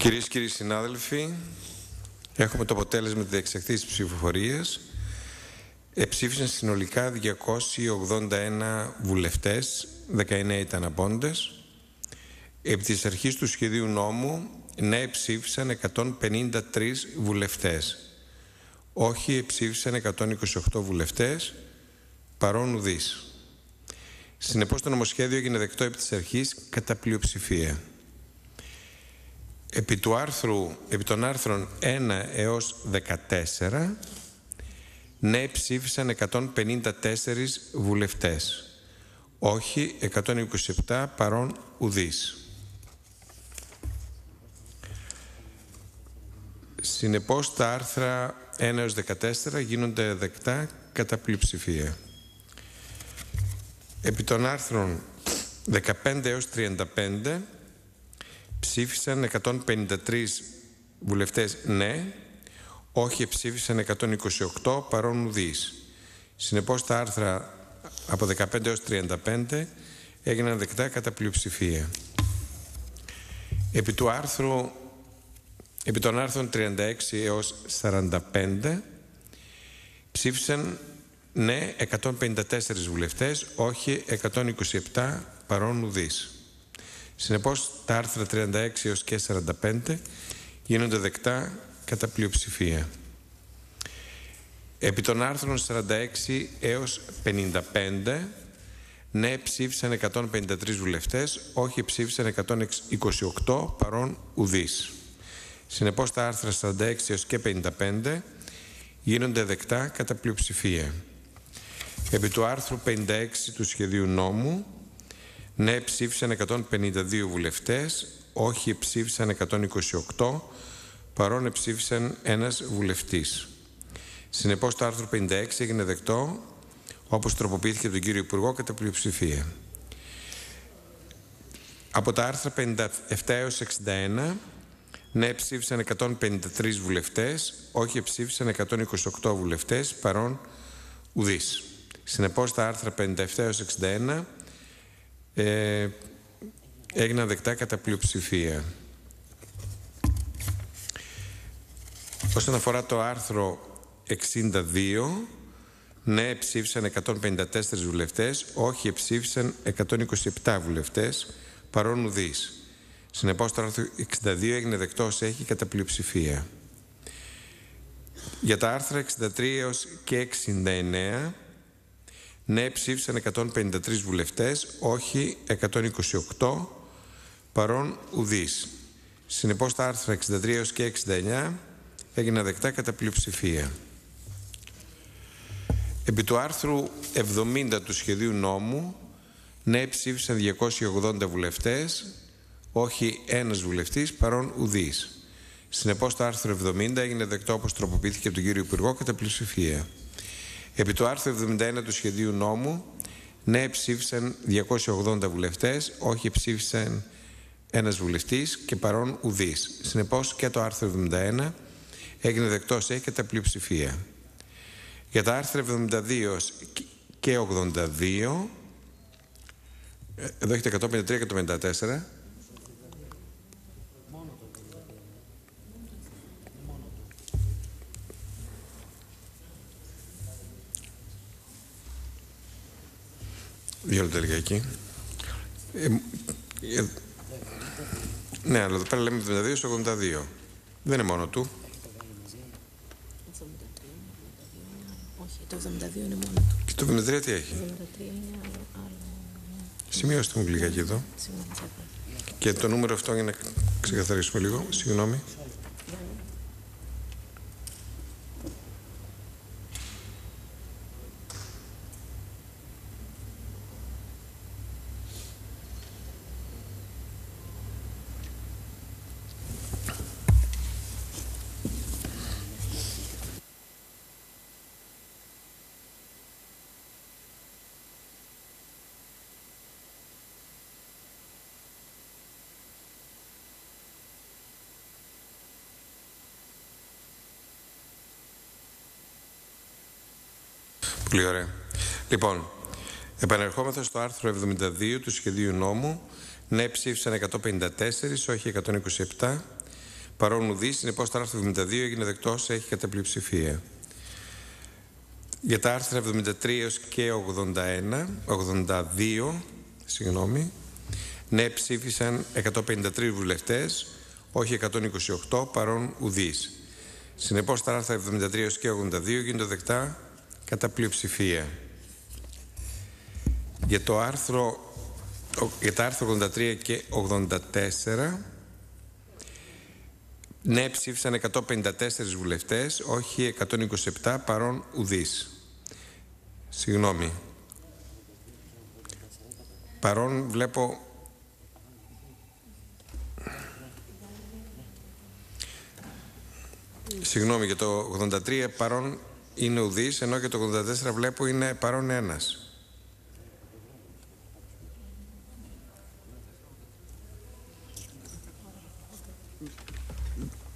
Κυρίες και κύριοι συνάδελφοι, έχουμε το αποτέλεσμα της διεξαχθής ψηφοφορίας. Εψήφισαν συνολικά 281 βουλευτές, 19 ήταν απόντες. Επί της αρχής του σχεδίου νόμου, ναι ψήφισαν 153 βουλευτές. Όχι ψήφισαν 128 βουλευτές, παρόν ουδής. Συνεπώς το νομοσχέδιο έγινε δεκτό επί της αρχής κατά πλειοψηφία. Επί, του άρθρου, επί των άρθρων 1 έως 14 ναι ψήφισαν 154 βουλευτές. Όχι 127 παρόν ουδής. Συνεπώς τα άρθρα 1 έως 14 γίνονται δεκτά κατά πλειοψηφία. Επί των άρθρων 15 έως 35 ψήφισαν 153 βουλευτές ναι, όχι ψήφισαν 128 παρόν ουδείς. Συνεπώς τα άρθρα από 15 έως 35 έγιναν δεκτά κατά πλειοψηφία. Επί, του άρθρου, επί των άρθρων 36 έως 45 ψήφισαν ναι 154 βουλευτές, όχι 127 παρόν ουδείς. Συνεπώς τα άρθρα 36 έως και 45 γίνονται δεκτά κατά πλειοψηφία. Επί των άρθρων 46 έως 55 ναι ψήφισαν 153 βουλευτές, όχι ψήφισαν 128 παρόν ουδείς. Συνεπώς τα άρθρα 46 έως και 55 γίνονται δεκτά κατά πλειοψηφία. Επί του άρθρου 56 του σχεδίου νόμου ναι ψήφισαν 152 βουλευτές, όχι ψήφισαν 128, παρόν ψήφισαν ένας βουλευτής. Συνεπώς το άρθρο 56 έγινε δεκτό, όπως τροποποιήθηκε από τον κύριο Υπουργό, κατά πλειοψηφία. Από τα άρθρα 57 έως 61, ναι ψήφισαν 153 βουλευτές, όχι ψήφισαν 128 βουλευτές, παρόν ουδής. Συνεπώς τα άρθρα 57 έως 61 ε, έγιναν δεκτά κατά πλειοψηφία. Όσον αφορά το άρθρο 62, ναι ψήφισαν 154 βουλευτές, όχι ψήφισαν 127 βουλευτές, παρόν ουδείς. Συνεπώς το άρθρο 62 έγινε δεκτό ως έχει κατά πλειοψηφία. Για τα άρθρα 63 έως και 69, ναι ψήφισαν 153 βουλευτές, όχι 128, παρόν ουδείς. Συνεπώς τα άρθρα 63 έως και 69 έγιναν δεκτά κατά πλειοψηφία. Επί του άρθρου 70 του σχεδίου νόμου, ναι ψήφισαν 280 βουλευτές, όχι ένας βουλευτής, παρόν ουδής. Συνεπώς το άρθρο 70 έγινε δεκτό όπως τροποποιήθηκε από τον κύριο Υπουργό κατά πλειοψηφία. Επί το άρθρο 71 του σχεδίου νόμου, ναι ψήφισαν 280 βουλευτές, όχι ψήφισαν ένας βουλευτής και παρόν ουδής. Συνεπώς και το άρθρο 71 έγινε δεκτό έχει και τα πλειοψηφία. Για τα άρθρα 72 και 82, ε, εδώ έχετε 153 και 154, Ε, ε, ναι, αλλά εδώ πέρα λέμε 72 στο 82. Δεν είναι μόνο του. Όχι, το 72 είναι μόνο του. Και το 73 τι έχει; Το 73 είναι. Σημειώστε μου εδώ. Ναι. Και το νούμερο αυτό για να ξεκαθαρίσουμε λίγο. Συγγνώμη. Πολύ ωραία. Λοιπόν, επανερχόμεθα στο άρθρο 72 του σχεδίου νόμου. Ναι ψήφισαν 154, όχι 127. παρόν ουδή. Συνεπώς το άρθρο 72 έγινε δεκτό, έχει κατά πλειοψηφία. Για τα άρθρα 73 έως και 81, 82, συγγνώμη, ναι ψήφισαν 153 βουλευτές, όχι 128, παρόν ουδής. Συνεπώς τα άρθρα 73 έως και 82 γίνονται δεκτά κατά πλειοψηφία. Για, το άρθρο, για τα άρθρα 83 και 84 ναι ψήφισαν 154 βουλευτές, όχι 127 παρόν ουδής. Συγγνώμη. Παρόν βλέπω... Συγγνώμη, για το 83 παρόν είναι ουδής, ενώ και το 84 βλέπω είναι παρόν ένας.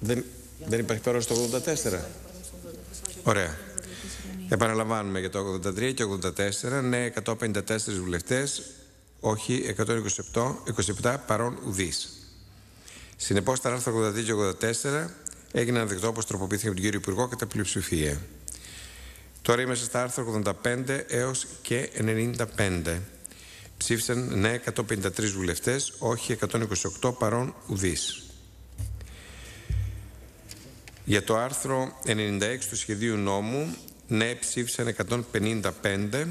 Δεν, δεν υπάρχει παρόν στο 84. Ωραία. Επαναλαμβάνουμε για το 83 και 84, ναι 154 βουλευτές, όχι 127, 27 παρόν ουδής. Συνεπώς τα άρθρα 83 και 84 έγιναν δεκτό όπως τροποποιήθηκε από τον κύριο Υπουργό κατά πλειοψηφία. Τώρα είμαστε στα άρθρα 85 έως και 95. Ψήφισαν ναι 153 βουλευτές, όχι 128 παρόν ουδής. Για το άρθρο 96 του σχεδίου νόμου, ναι ψήφισαν 155,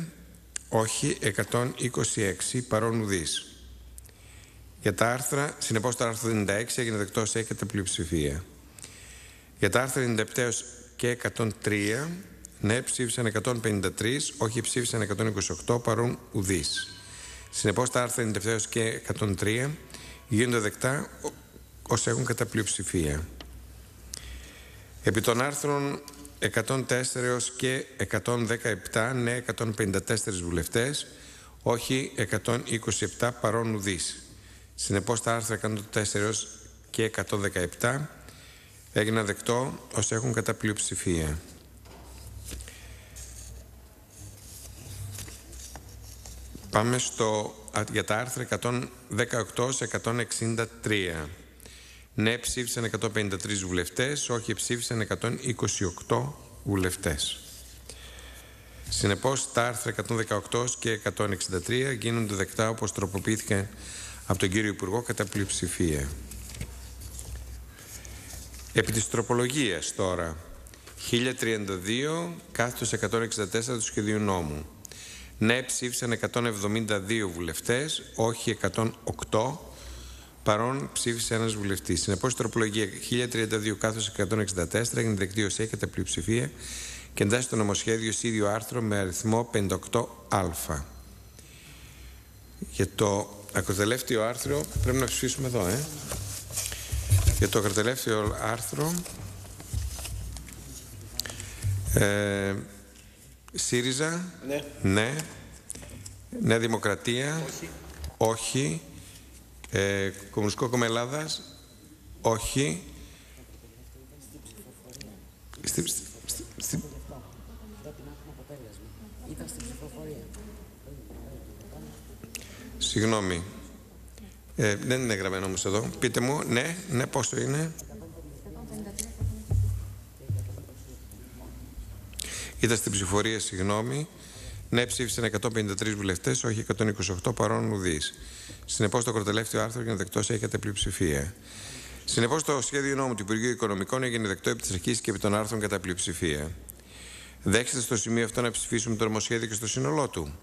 όχι 126 παρόν ουδής. Για τα άρθρα, συνεπώς το άρθρο 96 έγινε δεκτός έχετε πλειοψηφία. Για τα άρθρα 97 και 103, ναι ψήφισαν 153, όχι ψήφισαν 128 παρόν ουδής. Συνεπώς τα άρθρα 97 και 103 γίνονται δεκτά ως έχουν κατά πλειοψηφία. Επί των άρθρων 104 έως και 117, ναι 154 βουλευτές, όχι 127 παρόν ουδής. Συνεπώς τα άρθρα 104 έως και 117 έγιναν δεκτό ως έχουν κατά πλειοψηφία. Πάμε στο, για τα άρθρα 118 σε 163. Ναι ψήφισαν 153 βουλευτές, όχι ψήφισαν 128 βουλευτές. Συνεπώς τα άρθρα 118 και 163 γίνονται δεκτά όπως τροποποιήθηκαν από τον κύριο Υπουργό κατά πλειοψηφία. Επί της τροπολογίας τώρα, 1032 κάθετος 164 του σχεδίου νόμου. Ναι ψήφισαν 172 βουλευτές, όχι 108 Παρόν ψήφισε ένας βουλευτής. Συνεπώ, η τροπολογία 1032 164 έγινε δεκτή ως έχετε πλειοψηφία και εντάσσει το νομοσχέδιο σε ίδιο άρθρο με αριθμό 58α. Για το ακροτελεύτιο άρθρο πρέπει να ψηφίσουμε εδώ, ε. Για το ακροτελεύτιο άρθρο ε, ΣΥΡΙΖΑ ναι. ναι. Νέα Δημοκρατία όχι. όχι. Ε, Κομμουνιστικό Κόμμα Ελλάδας, όχι. Στη, στη, στη, Συγγνώμη. Ε, δεν είναι γραμμένο όμως εδώ. Πείτε μου, ναι, ναι, πόσο είναι; Ήταν στην ψηφορία, συγγνώμη. Ναι, ψήφισαν 153 βουλευτές, όχι 128 παρόν ουδή. Συνεπώς, το κροτελεύτιο άρθρο έγινε δεκτό έχετε πλειοψηφία. Συνεπώς, το σχέδιο νόμου του Υπουργείου Οικονομικών έγινε δεκτό επί της αρχής και επί των άρθρων κατά πλειοψηφία. Δέχεστε στο σημείο αυτό να ψηφίσουμε το νομοσχέδιο και στο σύνολό του.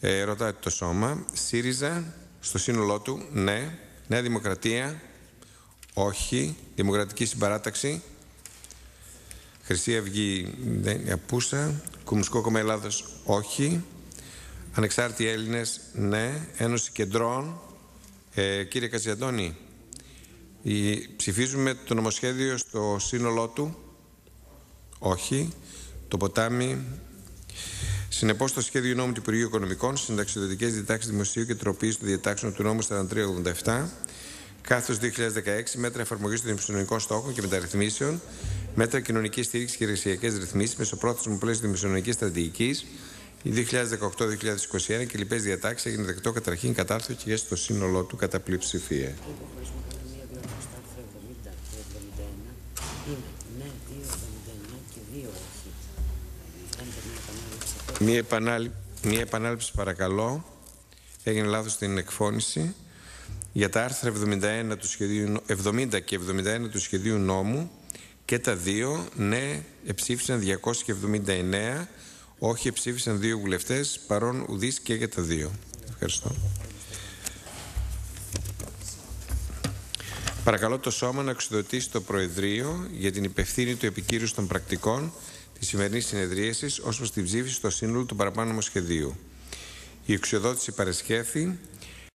Ε, ρωτάτε το σώμα. ΣΥΡΙΖΑ στο σύνολό του, ναι. Νέα Δημοκρατία, όχι. Δημοκρατική Συμπαράταξη, Χρυσή Αυγή δεν απούσα. Κομμουνιστικό Κόμμα Ελλάδος όχι. Ανεξάρτητοι Έλληνες ναι. Ένωση Κεντρών. Ε, κύριε Κατζιαντώνη, ψηφίζουμε το νομοσχέδιο στο σύνολό του; Όχι. Το ποτάμι. Συνεπώς, το σχέδιο νόμου του Υπουργείου Οικονομικών, συνταξιδοτικέ διτάξεις δημοσίου και τροπή των διατάξεων του νόμου 4387, κάθος 2016, μέτρα εφαρμογής των δημοσιονομικών στόχων και μεταρρυθμίσεων, μέτρα κοινωνικής στήριξης και εργασιακέ ρυθμίσεις, μεσοπρόθεσμο πλαίσιο δημοσιονομική στρατηγικής 2018-2021 και λοιπές διατάξεις έγινε δεκτό καταρχήν κατάρθρο και στο σύνολό του κατά πλειοψηφία. Είναι, ναι, 2,79 και 2 όχι. Κάντε μια επανάληψη. από- Μία, επανάλη... Μία επανάληψη παρακαλώ. Έγινε λάθος στην εκφώνηση. Για τα άρθρα 71 του σχεδίου, 70 και 71 του σχεδίου νόμου και τα δύο, ναι, εψήφισαν 279, όχι εψήφισαν δύο βουλευτές, παρόν ουδής και για τα δύο. Ευχαριστώ. Παρακαλώ το Σώμα να εξοδοτήσει το Προεδρείο για την υπευθύνη του επικύρους των πρακτικών της σημερινής συνεδρίασης ως προς την ψήφιση στο σύνολο του παραπάνω σχεδίου. Η εξοδότηση παρεσχέθη